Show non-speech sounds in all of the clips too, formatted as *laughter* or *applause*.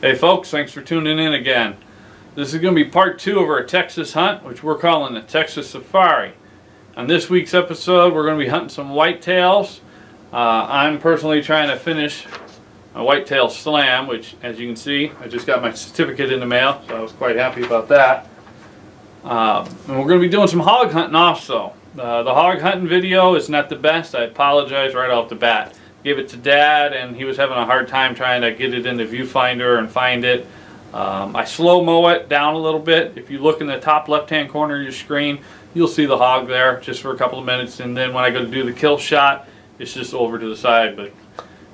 Hey folks, thanks for tuning in again. This is going to be part two of our Texas hunt, which we're calling the Texas Safari. On this week's episode, we're going to be hunting some whitetails. Uh, I'm personally trying to finish a whitetail slam, which, as you can see, I just got my certificate in the mail, so I was quite happy about that. Um, and we're going to be doing some hog hunting also. Uh, the hog hunting video is not the best. I apologize right off the bat. Gave it to Dad, and he was having a hard time trying to get it in the viewfinder and find it. Um, I slow mo it down a little bit. If you look in the top left hand corner of your screen, you'll see the hog there just for a couple of minutes. And then when I go to do the kill shot, it's just over to the side. But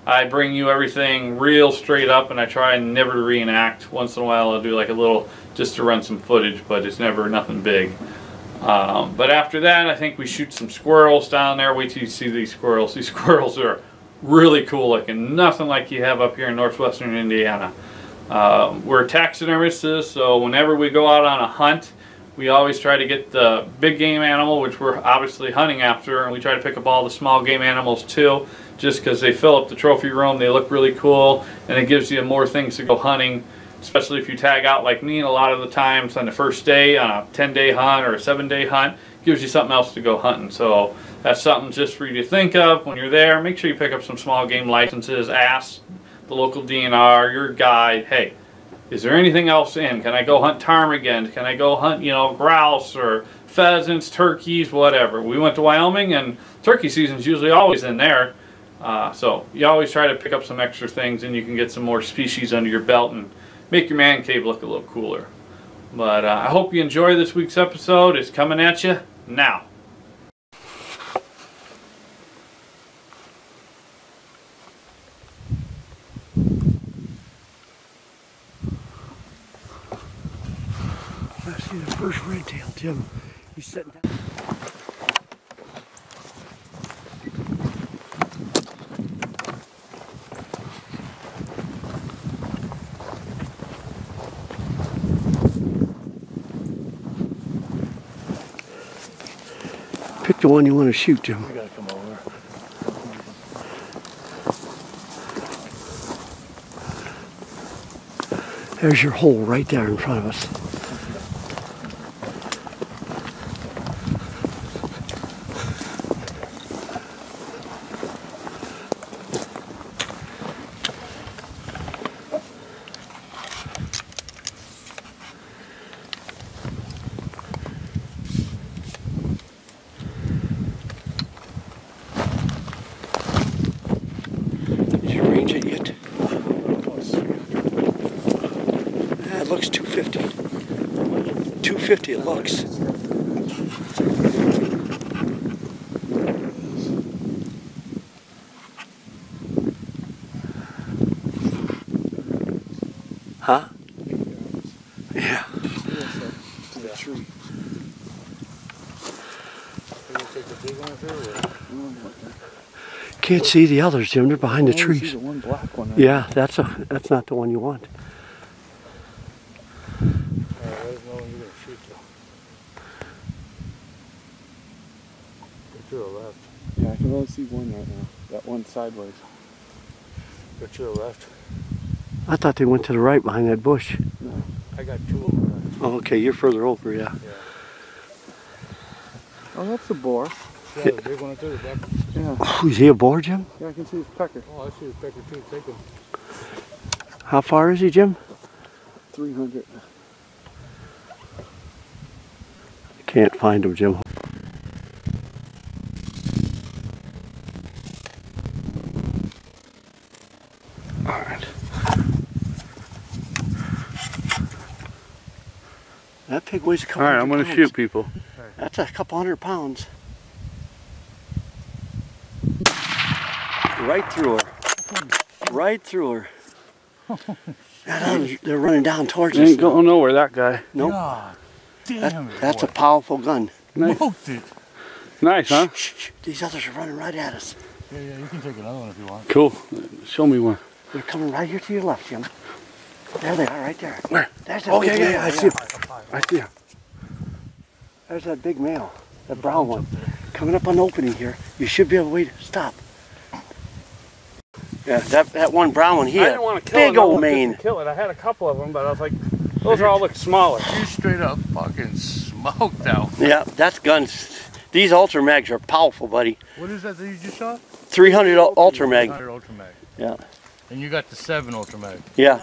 I bring you everything real straight up and I try never to reenact. Once in a while I'll do like a little just to run some footage, but it's never nothing big. Um, but after that, I think we shoot some squirrels down there. Wait till you see these squirrels. These *laughs* squirrels are really cool looking. Nothing like you have up here in northwestern Indiana. Uh, we're taxidermists, so whenever we go out on a hunt, we always try to get the big game animal, which we're obviously hunting after, and we try to pick up all the small game animals too, just because they fill up the trophy room, they look really cool, and it gives you more things to go hunting, especially if you tag out like me, and a lot of the times on the first day, on a 10-day hunt or a 7-day hunt, gives you something else to go hunting. So that's something just for you to think of when you're there. Make sure you pick up some small game licenses, ask the local DNR, your guide, hey, is there anything else in? Can I go hunt ptarmigan? Can I go hunt, you know, grouse or pheasants, turkeys, whatever? We went to Wyoming and turkey season's usually always in there. Uh, so you always try to pick up some extra things and you can get some more species under your belt and make your man cave look a little cooler. But uh, I hope you enjoy this week's episode. It's coming at you now. I see the first red tail, Jim. He's sitting down. Pick the one you want to shoot, Jim. gotta come over. There's your hole right there in front of us. Did you range it yet? Yeah, it looks 250. 250 it looks. Huh? Yeah. To the tree. You gonna take the big one through or? Can't see the others, Jim. They're behind the I only see trees. the one black one. right Yeah, that's a that's not the one you want. there. Alright, there's no one you're gonna shoot though. Go to the left. Yeah, I can only see one right now. That one sideways. Go to the left. I thought they went to the right behind that bush. I got two of them. Oh, okay, you're further over, yeah. Oh, that's a boar. Yeah, the big one too. The black. Yeah, Oh, is he a boar, Jim? yeah, I can see his pecker. Oh, I see the pecker too. Take him. How far is he, Jim? 300. Can't find him, Jim. weighs a couple All right, I'm going to shoot people. That's a couple hundred pounds. Right through her. Right through her. *laughs* they're running down towards us. Ain't going nowhere, that guy. Nope. God, damn that, it, that's boy. a powerful gun. Nice. Nice, huh? Shh, shh, shh. These others are running right at us. Yeah, yeah, you can take another one if you want. Cool. Show me one. They're coming right here to your left, Jim. There they are, right there. Where? There's that Oh, big yeah, yeah, male, yeah, I see him. I see him. There's that big male, that brown one. Coming up on the opening here. You should be able to wait. Stop. Yeah, that, that one brown one here. I didn't want to kill Big another old one just to mane. Kill it. I had a couple of them, but I was like, those are all look smaller. You straight up fucking smoked out. Yeah, that's guns. These Ultra Mags are powerful, buddy. What is that that you just shot? 300 Ultra Mag. 100 Ultra Mag. Yeah. And you got the 7 Ultra Mag. Yeah.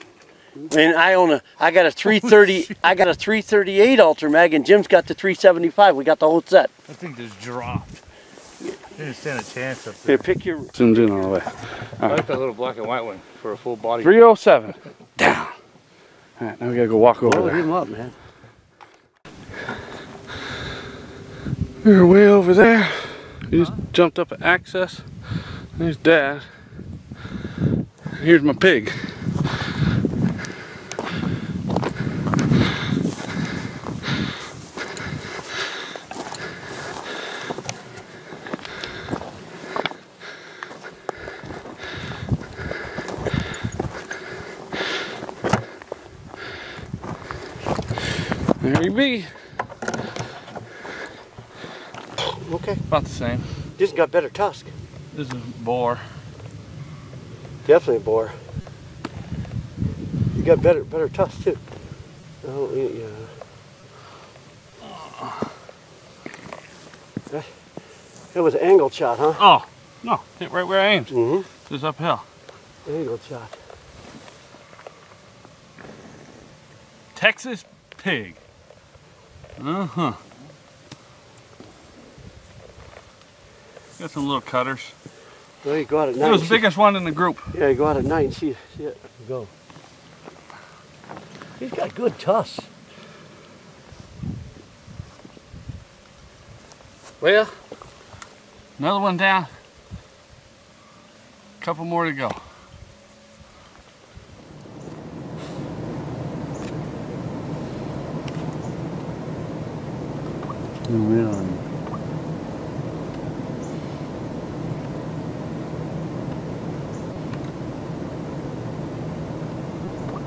And I own a, I got a 330, I got a 338 Ultra Mag, and Jim's got the 375. We got the whole set. That thing just dropped. You didn't stand a chance up Here, pick your. Zooms in all the way. I like that little black and white one for a full body. 307. Down. All right, now we gotta go walk over Blow there. him up, man. We were way over there. We just jumped up at axis. There's dad. Here's my pig. There you be. Okay. About the same. Just got better tusk. This is a boar. Definitely a boar. You got better better tusk too. Oh yeah. That, that was an angled shot, huh? Oh, no, hit right where I aimed. Mm-hmm. Just uphill. Angled shot. Texas pig. Uh huh. Got some little cutters. Well, you go out at It night. was the biggest one in the group. Yeah, you go out at night and see, see it go. He's got good tusks. Well, another one down. A Couple more to go. Really?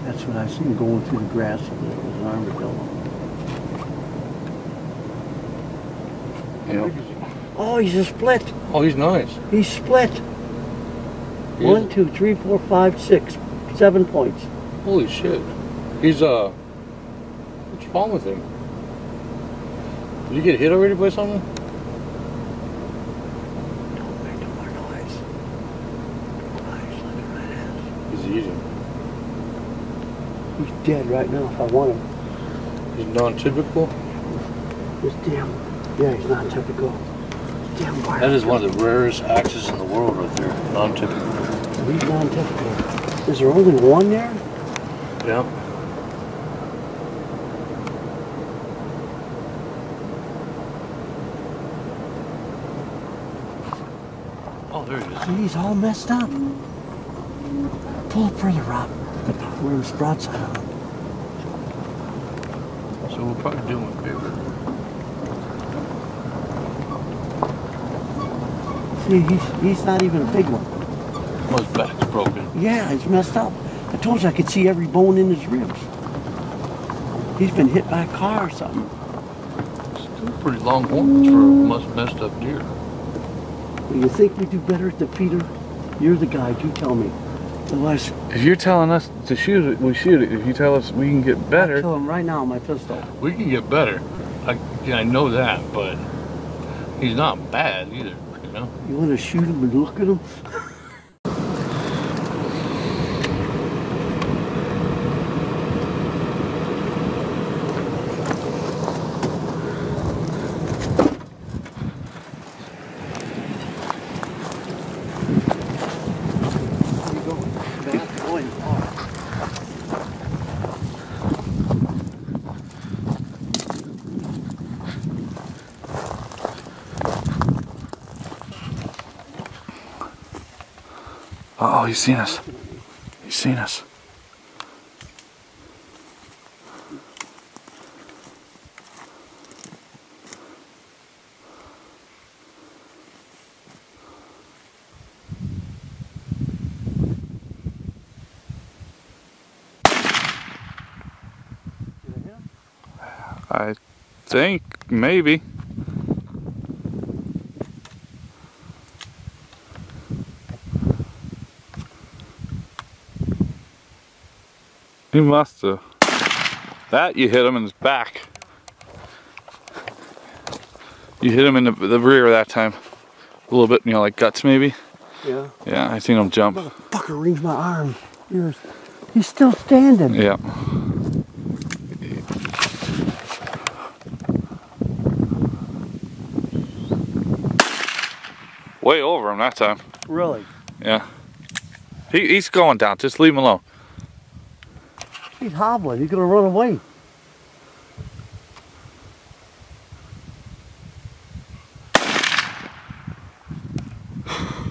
That's what I seen going through the grass over there. It was an armadillo. Oh, he's a split. Oh, he's nice. He's split. One, two, three, four, five, six, seven points. Holy shit. He's, uh, what's wrong with him? Did you get hit already by something? Don't make no more noise. Nice, let it right out. He's eating. He's dead right now if I want him. He's non-typical. This damn, yeah, he's not typical. Damn wild. That is one of the rarest axis in the world right there. Non-typical. He's non-typical. Is there only one there? Yeah. There he is. See, he's all messed up. Pull up further, Rob. We're his broadside on him. So we'll probably do one bigger. See, he's, he's not even a big one. Oh, his back's broken. Yeah, he's messed up. I told you I could see every bone in his ribs. He's been hit by a car or something. Still pretty long horns for a must messed up deer. Do you think we do better at the feeder? You're the guide, you tell me. Otherwise, If you're telling us to shoot it, we shoot it. If you tell us we can get I'll better, kill him right now with my pistol. We can get better. I, yeah, I know that, but he's not bad either, you know? You want to shoot him and look at him? *laughs* Where you going? Back, going far. Oh, he's seen us. He's seen us. I think maybe. He must have. That you hit him in his back. You hit him in the, the rear that time. A little bit, you know, like guts maybe. Yeah. Yeah, I seen him jump. Fucker rings my arm. Yours. He's still standing. Yeah. Way over him that time. Really? Yeah. He, he's going down. Just leave him alone. He's hobbling. He's gonna run away.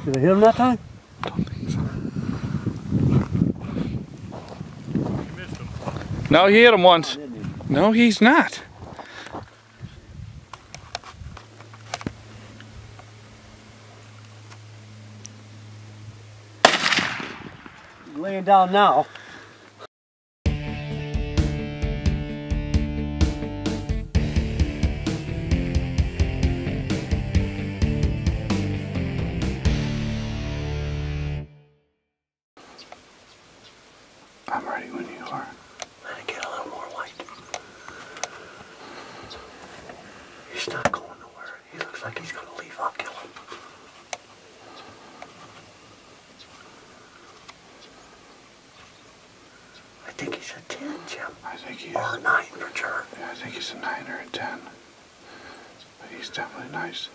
Did I hit him that time? No, he hit him once. No, he's not. Laying down now. Looks like he's gonna leave. I'll kill him. I think he's a 10, Jim. I think he Or a 9 for sure. Yeah, I think he's a nine or a ten. But he's definitely nice.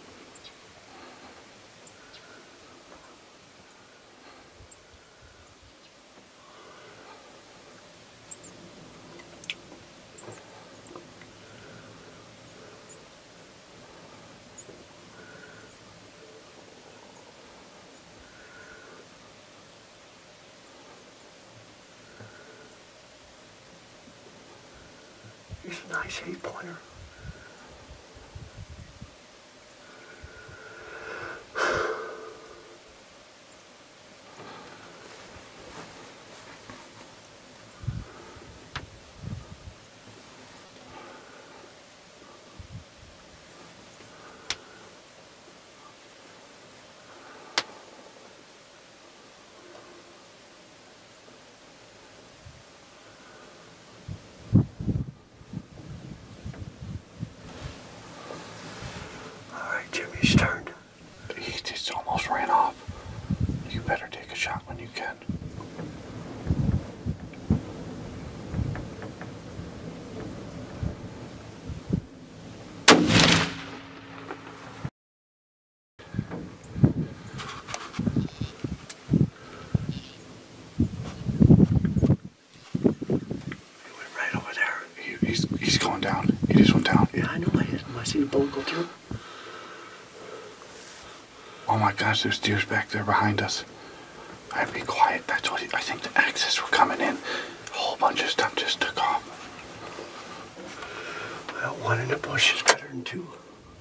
He's a nice eight pointer. All right, Jimmy's turn. He just almost ran off. You better take a shot when you can. He went right over there. He, he's, he's going down. He just went down. Yeah, I know I hit him. I see the bullet go through. Oh my gosh, there's deers back there behind us. I'd be quiet. That's what he, I think the axis were coming in. A whole bunch of stuff just took off. Well, one in the bush is better than two.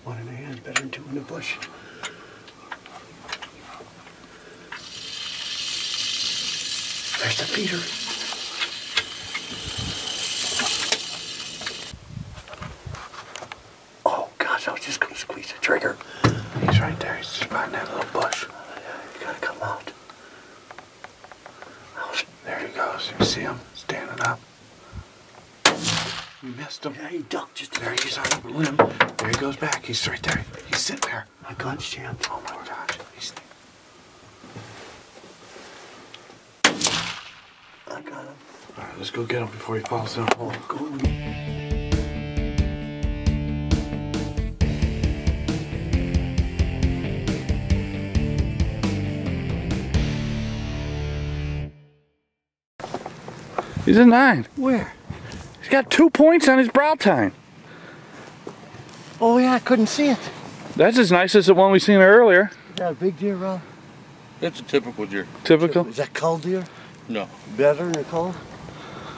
One in the hand is better than two in the bush. There's the feeder. Oh, gosh, I was just going to squeeze the trigger. He's right there. He's just behind that little bush. You gotta come out. I was, There he goes. You see him standing up. We missed him. yeah, he ducked just There there. he is on the limb. There he goes back. He's right there. He's sitting there. My gun's jammed. Oh my gosh. He's I got him. All right, let's go get him before he falls down. Oh, go. He's a nine. Where? He's got two points on his brow tine. Yeah, I couldn't see it. That's as nice as the one we seen earlier. Got a big deer, Rob? It's a typical deer. Typical? Is that cull deer? No. Better than a cull?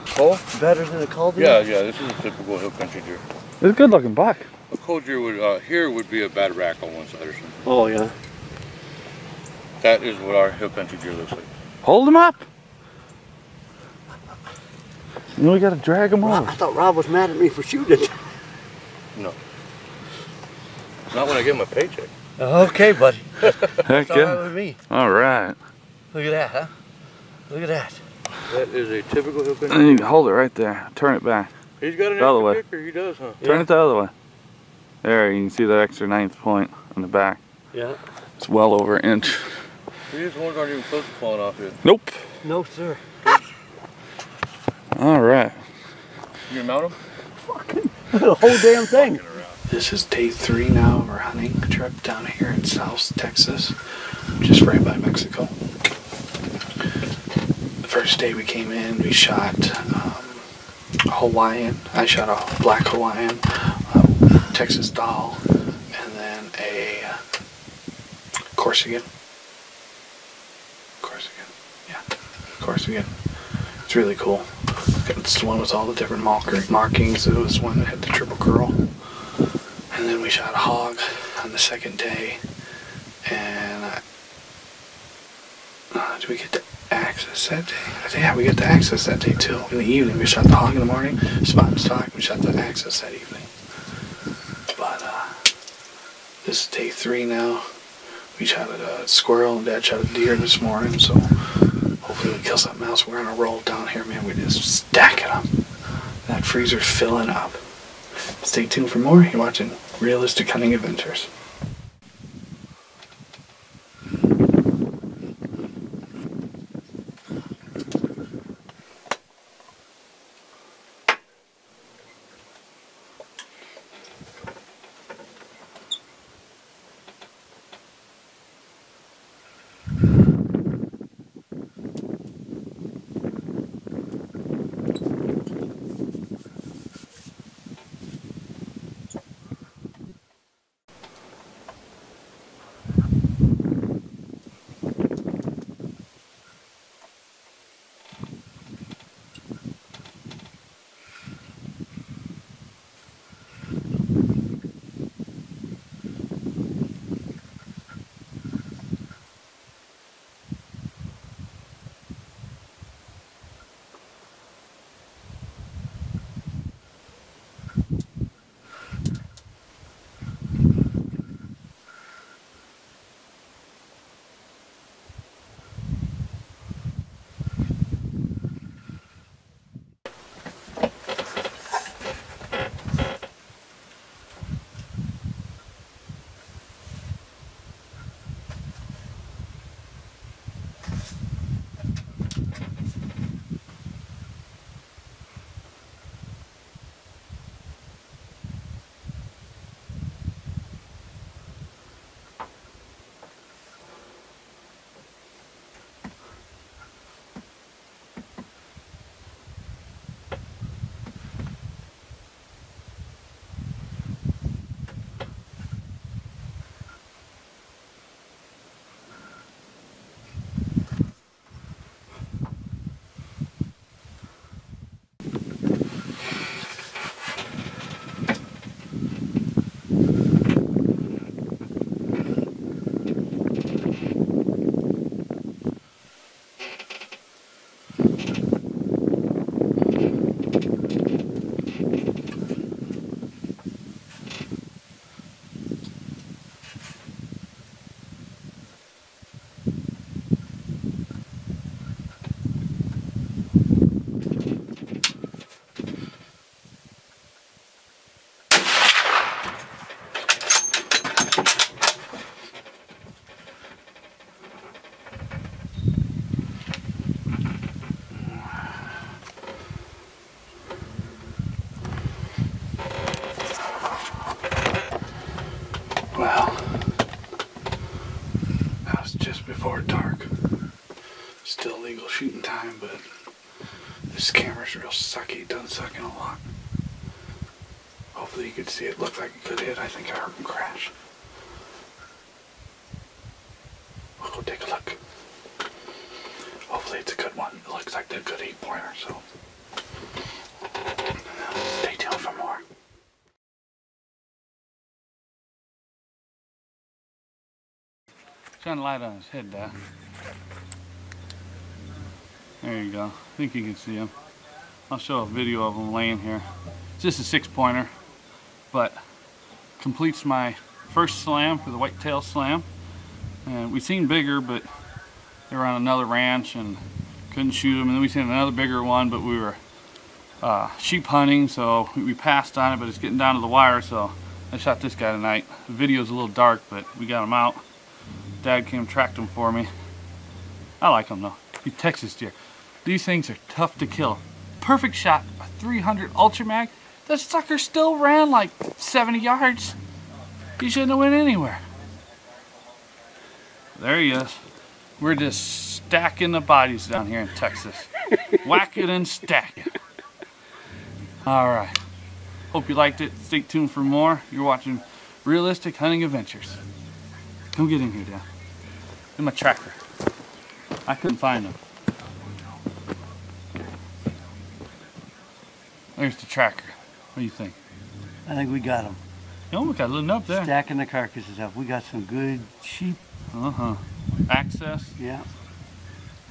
Cull? Better than a cull deer? Yeah, yeah. This is a typical hill country deer. It's a good looking buck. A cull deer would uh, here would be a bad rack on one side or something. Oh, yeah. That is what our hill country deer looks like. Hold him up. You know, we gotta drag him Rob, over. I thought Rob was mad at me for shooting. Not when I get my paycheck. okay, buddy. *laughs* Heck It's all right yeah. with me. All right. Look at that, huh? Look at that. That is a typical hill country. And you can hold it right there. Turn it back. He's got an The other extra way. kicker. He does, huh? Turn it the other way. There, you can see that extra ninth point on the back. Yeah. It's well over an inch. These ones aren't even close to falling off yet. Nope. No, sir. All right. You gonna mount them? Fucking *laughs* the whole damn thing. This is day three now of our hunting trip down here in South Texas, just right by Mexico. The first day we came in, we shot um, a Hawaiian. I shot a black Hawaiian, a Texas dall, and then a uh, Corsican. Corsican, yeah, Corsican. It's really cool. It's the one with all the different markings. It was one that had the triple curl. And then we shot a hog on the second day. And uh, did we get to axis that day? Yeah, we got to axis that day too. In the evening, we shot the hog in the morning. Spot and stalk, we shot the axis that evening. But uh, this is day three now. We shot a squirrel and Dad shot a deer this morning. So hopefully we kill something else. We're gonna roll down here, man. We just stack it up. That freezer's filling up. Stay tuned for more. You're watching Realistic Hunting Adventures. This camera's real sucky. It doesn't suck in a lot. Hopefully you can see it. Looked like a good hit. I think I heard him crash. We'll go take a look. Hopefully it's a good one. It looks like the good eight pointer, so stay tuned for more. Shine a light on his head, Doc. There you go. I think you can see him. I'll show a video of him laying here. It's just a six pointer, but completes my first slam for the whitetail slam. And we seen bigger, but they were on another ranch and couldn't shoot them. And then we seen another bigger one, but we were uh, sheep hunting, so we passed on it, but it's getting down to the wire, so I shot this guy tonight. The video's a little dark, but we got him out. Dad came tracked him for me. I like him though. These Texas deer. These things are tough to kill. Perfect shot, a 300 Ultra Mag. That sucker still ran like 70 yards. He shouldn't have went anywhere. There he is. We're just stacking the bodies down here in Texas. *laughs* Whack it and stack it. All right. Hope you liked it. Stay tuned for more. You're watching Realistic Hunting Adventures. Come get in here, Dad. In my tracker. I couldn't find him. There's the tracker. What do you think? I think we got them. Oh, we got lit up there. Stacking the carcasses up. We got some good sheep. Uh-huh. Axis. Yeah.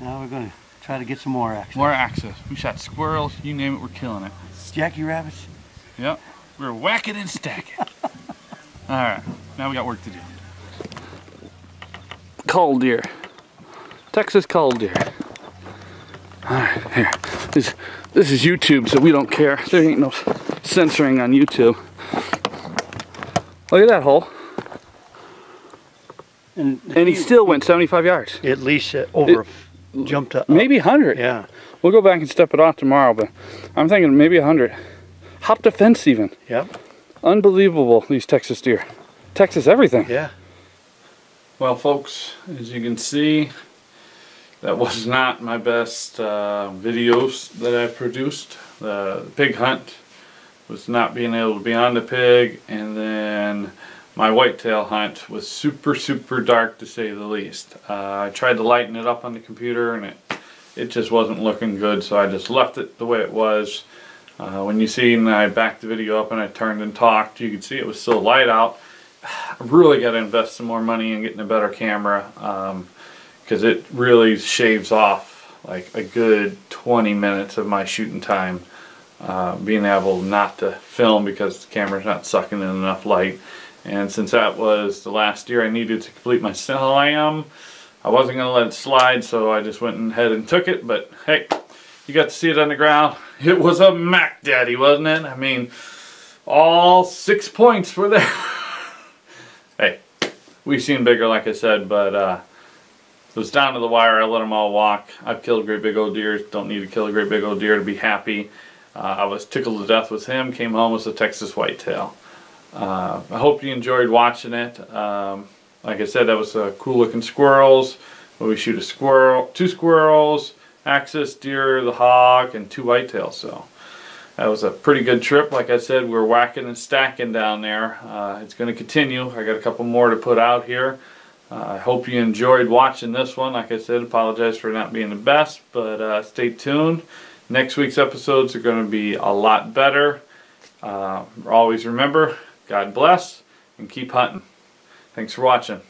Now we're gonna try to get some more axis. More axis. We shot squirrels. You name it, we're killing it. Jackie rabbits. Yep. We're whacking and stacking. *laughs* All right. Now we got work to do. Cull deer. Texas cull deer. All right, here. This, this is YouTube, so we don't care. There ain't no censoring on YouTube. Look at that hole. And, And he still went 75 yards. at least uh, over jumped up. Maybe 100. Yeah. We'll go back and step it off tomorrow, but I'm thinking maybe 100. Hopped a fence even. Yep. Unbelievable, these Texas deer. Texas everything. Yeah. Well, folks, as you can see, that was not my best uh, videos that I've produced. The pig hunt was not being able to be on the pig, and then my whitetail hunt was super, super dark to say the least. Uh, I tried to lighten it up on the computer, and it it just wasn't looking good, so I just left it the way it was. Uh, when you see and I backed the video up and I turned and talked, you could see it was still light out. *sighs* I really got to invest some more money in getting a better camera because it really shaves off like a good 20 minutes of my shooting time uh, being able not to film because the camera's not sucking in enough light. And since that was the last year I needed to complete my slam I wasn't going to let it slide so I just went ahead and took it. But hey you got to see it on the ground *laughs* it was a Mac Daddy wasn't it? I mean all six points were there. *laughs* Hey, we've seen bigger, like I said, but uh, it was down to the wire. I let them all walk. I've killed great big old deer. Don't need to kill a great big old deer to be happy. Uh, I was tickled to death with him. Came home with a Texas whitetail. Uh, I hope you enjoyed watching it. Um, like I said, that was uh, cool looking squirrels. We shoot a squirrel, two squirrels, axis deer, the hawk, and two whitetails. So that was a pretty good trip. Like I said, we're whacking and stacking down there. Uh, it's going to continue. I got a couple more to put out here. Uh, I hope you enjoyed watching this one. Like I said, apologize for not being the best, but uh, stay tuned. Next week's episodes are going to be a lot better. Uh, always remember, God bless, and keep hunting. Thanks for watching.